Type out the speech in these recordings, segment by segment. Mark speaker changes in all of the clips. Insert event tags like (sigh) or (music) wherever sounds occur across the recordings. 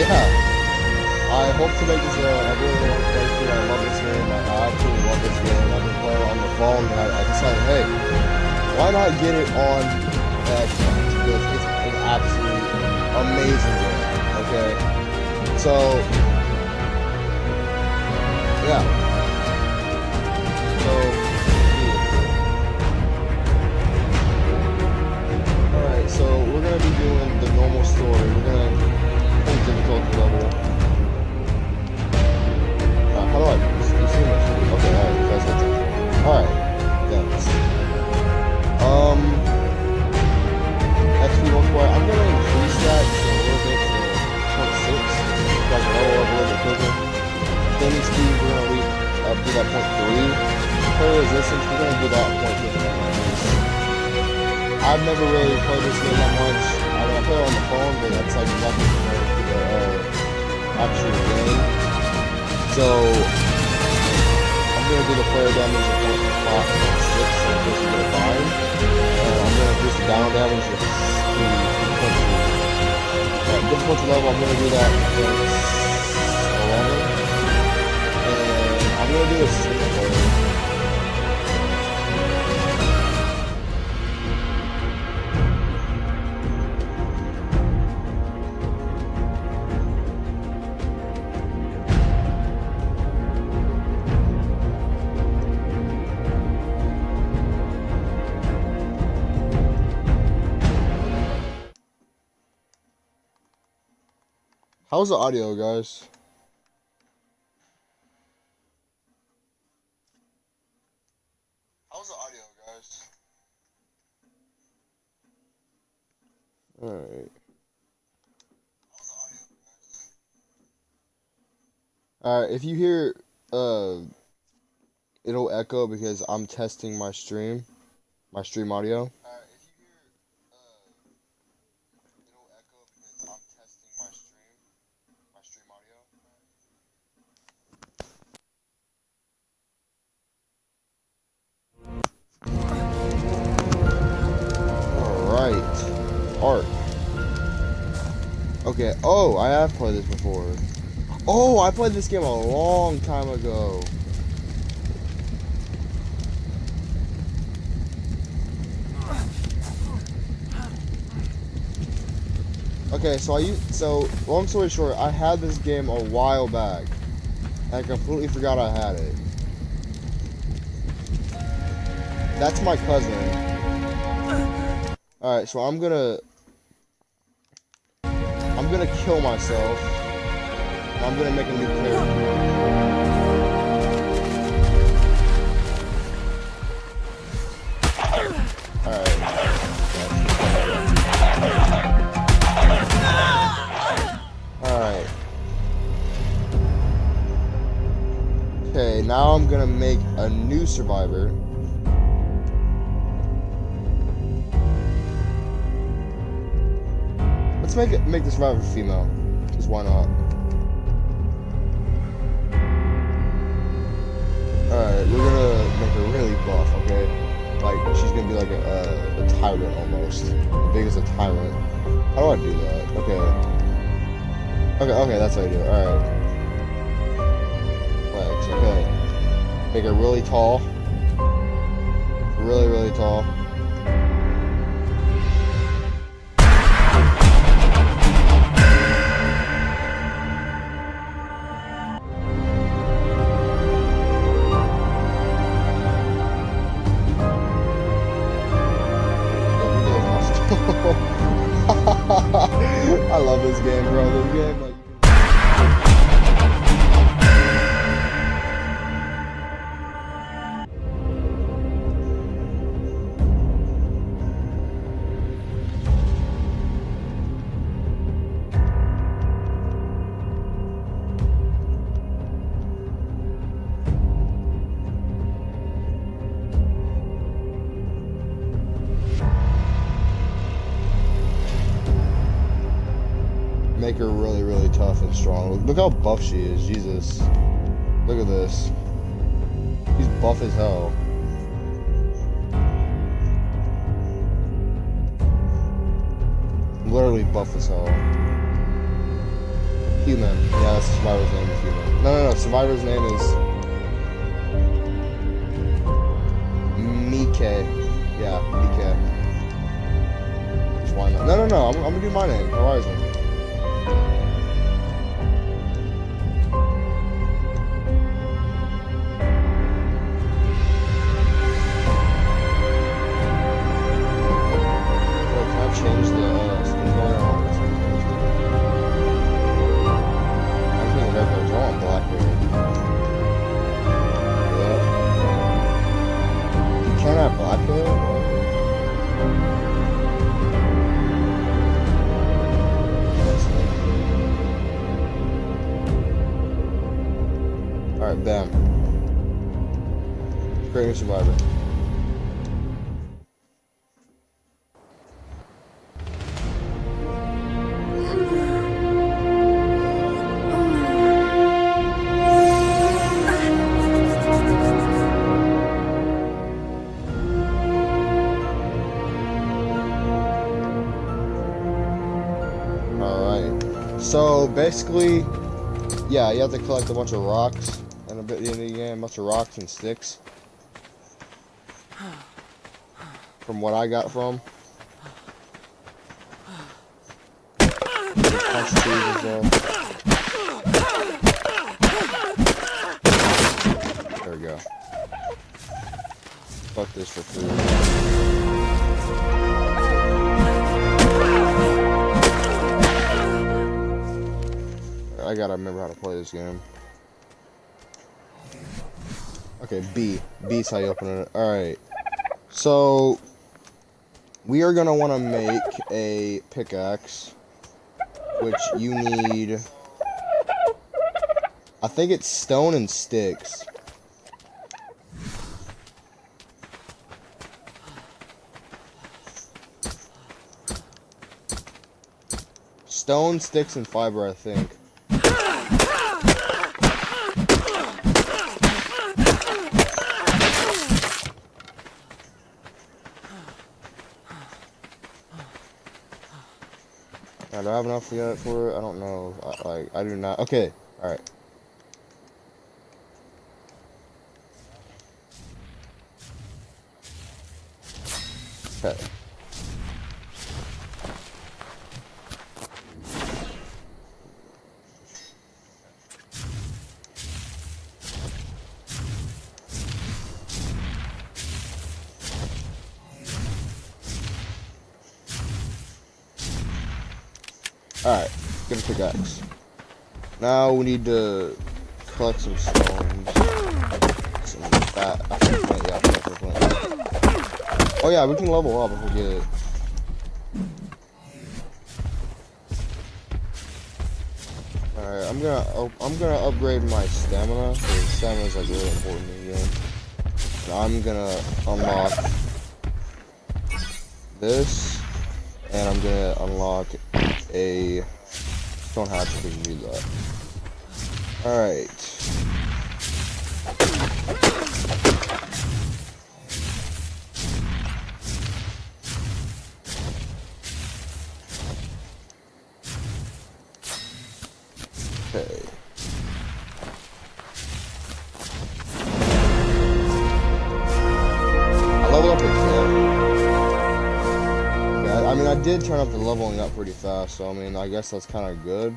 Speaker 1: yeah. I hope to make this uh, a, a really long playthrough. I love this game. I, absolutely love this game. I've been playing on the phone and I, I decided, hey, why not get it on Xbox? Because it's an absolute amazing game. Okay? So, yeah. So, alright, so we're gonna be doing the normal story. We're gonna difficulty level. Uh, how do I you see this? Okay, alright, that's it. Alright, thanks. Um XP multiplier, I'm gonna increase that just a little bit to 0.6 so I can level up a little bit quicker. Thinning speed, we're gonna leave up to that point three. Player resistance, we're gonna do that point I've never really played this game that much. I mean, I play it on the phone, but that's like nothing actual game. So, I'm gonna do the player damage point five, point six, it goes to five. And I'm gonna increase the down damage point. At difficulty level, I'm gonna do that at 11. And I'm gonna do a How's the audio, guys? How's the audio, guys? Alright. Alright, if you hear, uh, it'll echo because I'm testing my stream, my stream audio. Played this before. Oh, I played this game a long time ago. Okay, so I used, so long story short, I had this game a while back. I completely forgot I had it. That's my cousin. Alright, so I'm gonna I'm gonna kill myself. I'm gonna make a new character. Alright. Alright. Okay, now I'm gonna make a new survivor. Let's make it make this survivor female. Just why not? Alright, we're gonna make her really buff, okay? Like she's gonna be like a, a, tyrant almost. Big as a tyrant. How do I do that? Okay. Okay, okay, that's how you do it. Alright. Legs, okay. Make her really tall. Really, really tall. Make her really, really tough and strong. Look, how buff she is. Jesus. Look at this. She's buff as hell. Literally buff as hell. Human. Yeah, that's survivor's name is human. No, no, no. Survivor's name is Mike. Yeah, Mike. Why not? No, no, no. I'm, I'm gonna do my name. Horizon. Create survivor. So basically, yeah, you have to collect a bunch of rocks and a bit a bunch of rocks and sticks. From what I got from. There we go. Fuck this for food. I gotta remember how to play this game. Okay, B. B's how you open it. Alright. So, we are gonna wanna make a pickaxe, which you need. I think it's stone and sticks. Stone, sticks, and fiber, I think. Uh, do I have enough yet for it? I don't know. I, like, I do not. Okay. Alright. Okay. Alright, get a pickaxe. Now we need to collect some stones. Some fat. Yeah. Oh yeah, we can level up if we get it. Alright, I'm gonna I'm gonna upgrade my stamina because stamina is like really important in the game. I'm gonna unlock this, and I'm gonna unlock a stone hatchet if we can do that. Alright. I turn up the leveling up pretty fast, so I mean, I guess that's kind of good.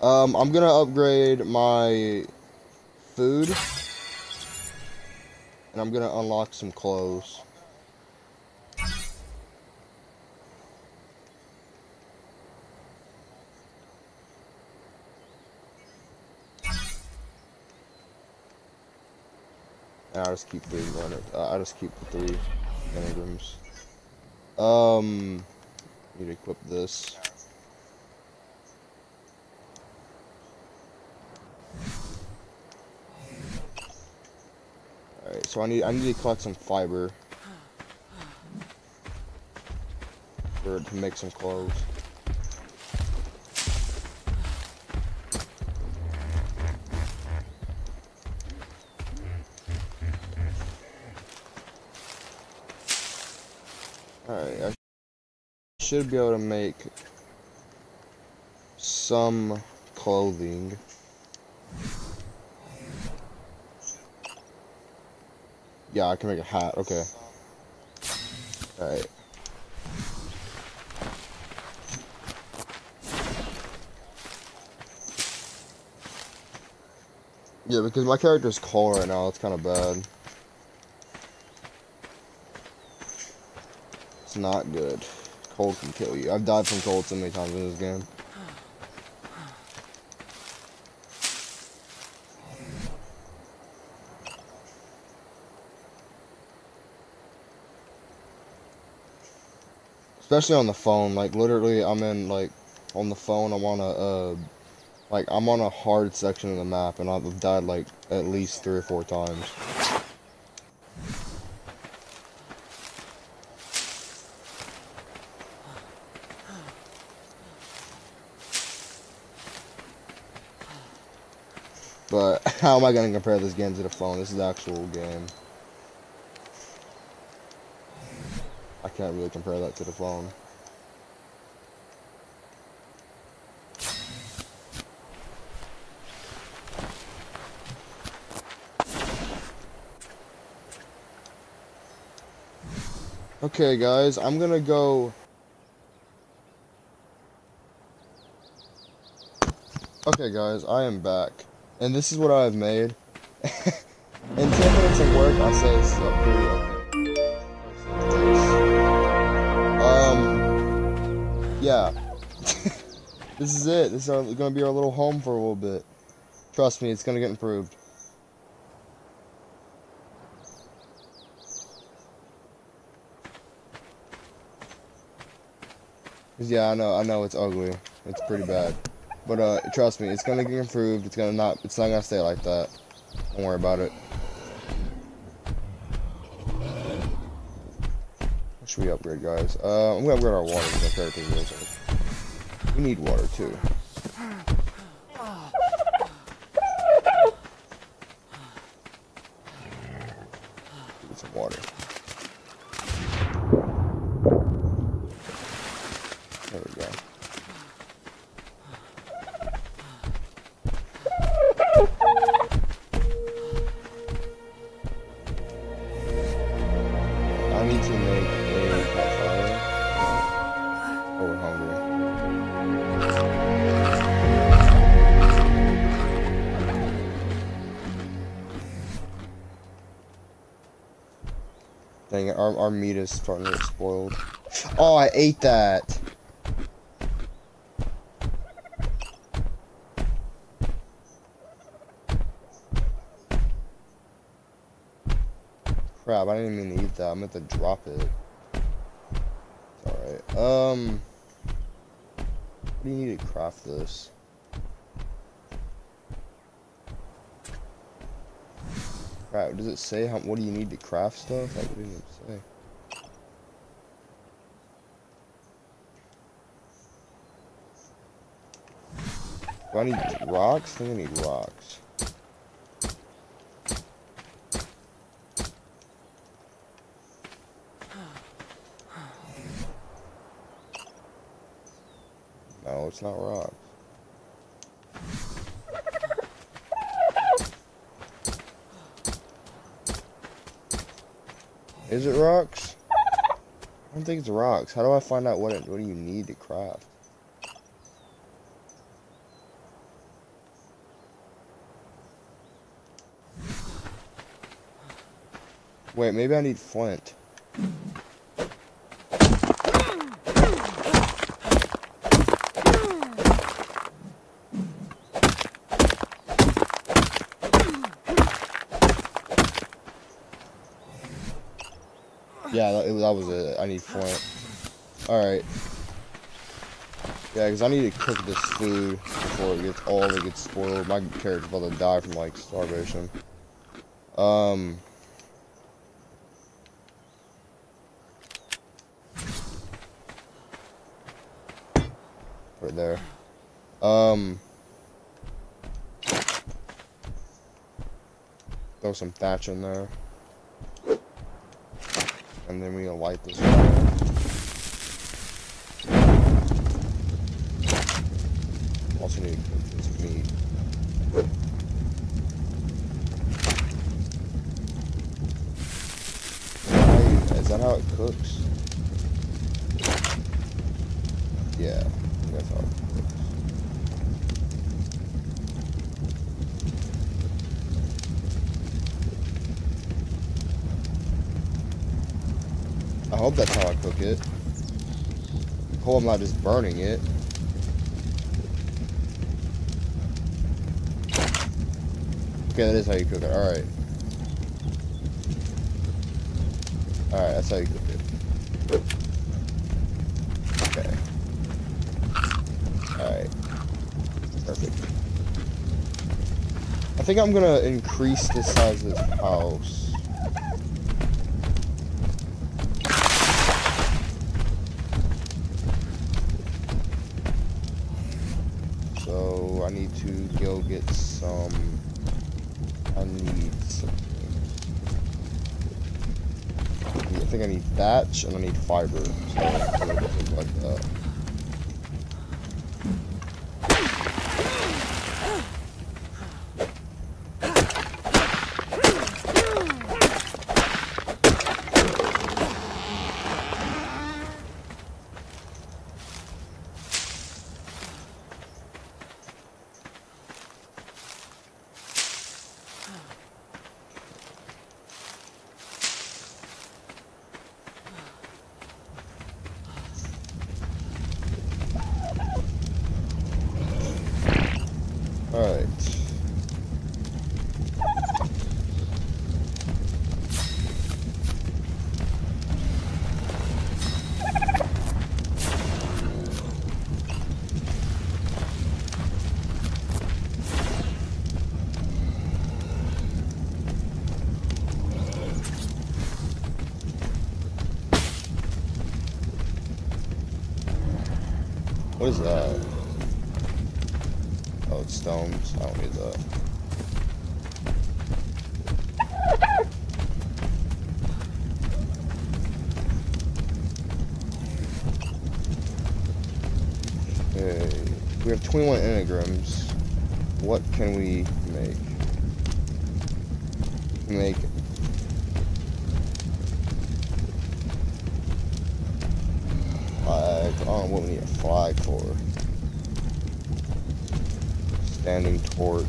Speaker 1: Um, I'm gonna upgrade my food, and I'm gonna unlock some clothes. And I'll just keep three. Uh, I'll just keep the three engrams. Um, need to equip this. Alright, so I need I need to collect some fiber for to make some clothes. Should be able to make some clothing. Yeah, I can make a hat, okay. Alright. Yeah, because my character's cold right now, it's kind of bad. It's not good. Cold can kill you. I've died from cold so many times in this game. Especially on the phone, like literally I'm in like on the phone I'm on a uh like I'm on a hard section of the map and I've died like at least three or four times. But (laughs) how am I gonna compare this game to the phone? This is the actual game. I can't really compare that to the phone. Okay, guys, I'm gonna go... Okay, guys, I am back. And this is what I've made. (laughs) In 10 minutes of work, I say it's pretty okay. Um, yeah. (laughs) this is it. This is gonna be our little home for a little bit. Trust me, it's gonna get improved. Yeah, I know, I know it's ugly. It's pretty bad. But uh trust me, it's gonna get improved. It's gonna not it's not gonna stay like that. Don't worry about it. What should we upgrade guys? Uh I'm gonna upgrade our water because character We need water too. Our, our meat is starting to get spoiled. Oh, I ate that! Crap, I didn't mean to eat that. I meant to drop it. Alright, um... What do you need to craft this? Crap, does it say how, what do you need to craft stuff? Like, what did it say? Do I need rocks? I think I need rocks. No, it's not rocks. Is it rocks? I don't think it's rocks. How do I find out what it, what do you need to craft? Wait, maybe I need flint. Yeah, that, that was it. I need flint. Alright. Yeah, because I need to cook this food before it gets all of it gets spoiled. My character's about to die from, like, starvation. Um... Right there. Um... Throw some thatch in there and then we're gonna light this fire. Also need to cook this meat. Hey, is that how it cooks? Yeah, that's how it cooks. Hope that's how I cook it. Hope I'm not just burning it. Okay, that is how you cook it. Alright. Alright, that's how you cook it. Okay. Alright. Perfect. I think I'm gonna increase the size of this house. So I need to go get some I need something. I think I need thatch and I need fiber. So like that. Alright. What is that? Oh, it's stones. I don't need that. Okay. We have 21 engrams. What can we make? Make flag. Know what we need a flag for. Standing torch.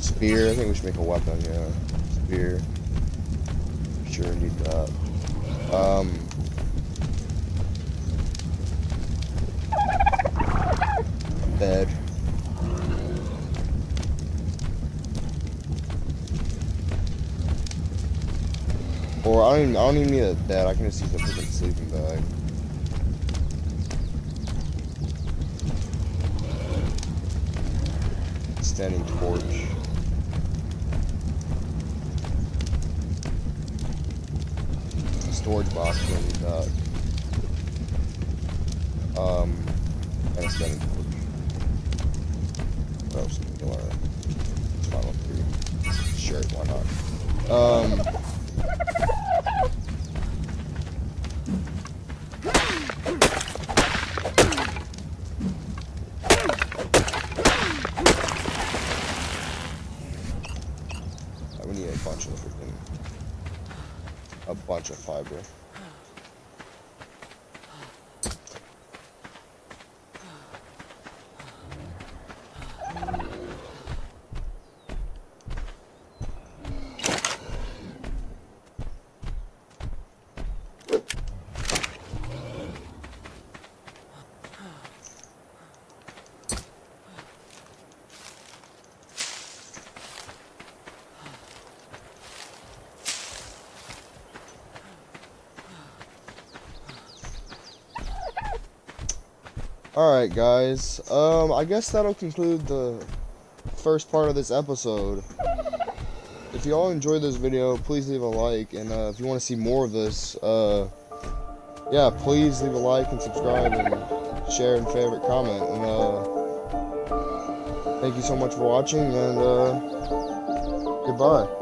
Speaker 1: Spear. I think we should make a weapon, yeah. Spear. Sure need that. Um bed. Or I don't even I don't even need a bed, I can just use a freaking sleeping bag. Standing torch. Storage box, need that. Um, and a standing torch. What else do? Final three. Sure, why not? Um, we need a bunch of freaking a bunch of fiber. Alright guys, um, I guess that'll conclude the first part of this episode. If you all enjoyed this video, please leave a like, and uh, if you want to see more of this, uh, yeah, please leave a like and subscribe and share and favorite comment, and uh, thank you so much for watching, and uh, goodbye.